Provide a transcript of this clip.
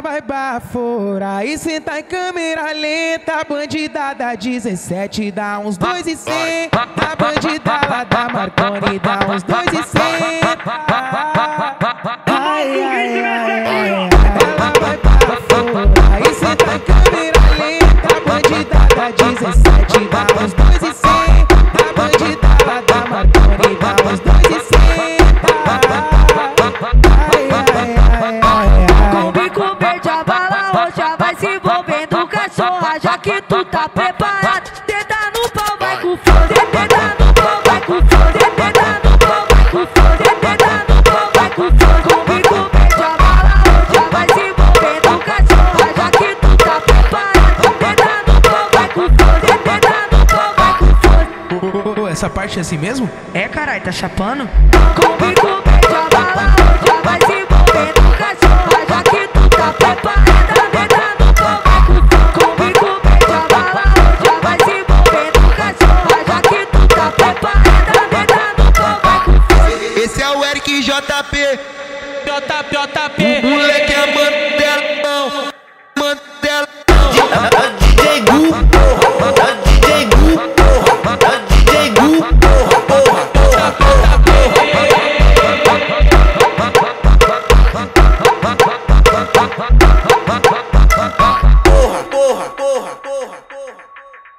vai baforar e senta em câmera lenta. Bandidada 17 dá uns dois e cem. A bandida lá da Marconi dá uns dois e cem. Ai, ai, ai, ai, ela vai baforar e senta em câmera lenta. Bandidada 17 roxa vai se envolvendo cachorra Já que tu tá preparado Deda no pau vai com foda Deda no pau vai com foda Deda no pau vai com foda Deda no pau vai com foda Com bico verde a bala roxa vai se envolvendo cachorra Já que tu tá preparado Deda no pau vai com foda Deda no pau vai com Ô, Essa parte é assim mesmo? É, caralho, tá chapando? Com o Eric JP. JP, JP. O moleque é mandelão mandelão É o DJ Gu, DJ Gu, DJ Gu, porra, porra, porra, porra, porra.